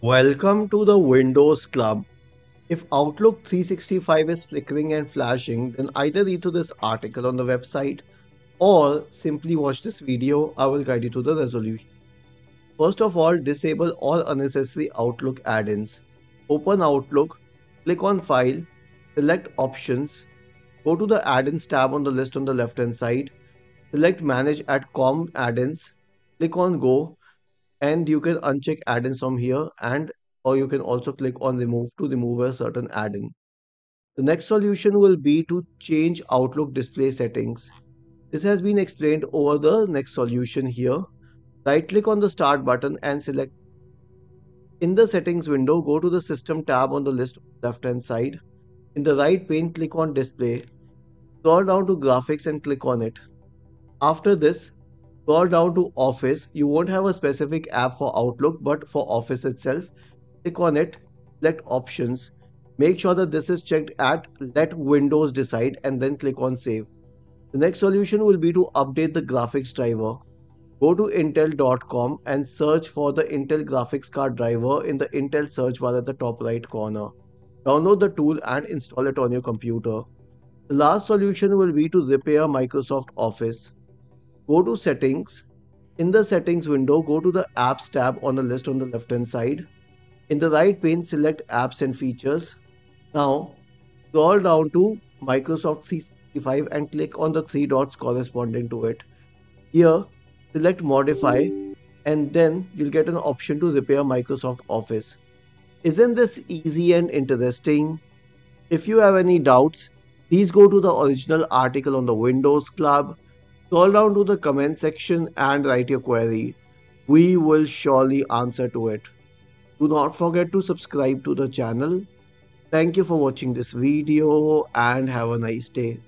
Welcome to the Windows Club. If Outlook 365 is flickering and flashing, then either read through this article on the website or simply watch this video. I will guide you to the resolution. First of all, disable all unnecessary Outlook add-ins. Open Outlook, click on File, select Options, go to the Add-ins tab on the list on the left hand side, select Manage at COM add-ins, click on Go, and you can uncheck add-ins from here and or you can also click on remove to remove a certain add-in. The next solution will be to change Outlook display settings. This has been explained over the next solution here. Right click on the start button and select in the settings window go to the system tab on the list left hand side. In the right pane click on display. Scroll down to graphics and click on it. After this scroll down to office you won't have a specific app for outlook but for office itself click on it select options. Make sure that this is checked at let windows decide and then click on save. The next solution will be to update the graphics driver. Go to intel.com and search for the intel graphics card driver in the intel search bar at the top right corner. Download the tool and install it on your computer. The last solution will be to repair microsoft office go to settings. In the settings window, go to the apps tab on the list on the left hand side. In the right pane, select apps and features. Now, scroll down to Microsoft 365 and click on the three dots corresponding to it. Here, select modify and then you'll get an option to repair Microsoft Office. Isn't this easy and interesting? If you have any doubts, please go to the original article on the Windows Club Scroll down to the comment section and write your query. We will surely answer to it. Do not forget to subscribe to the channel. Thank you for watching this video and have a nice day.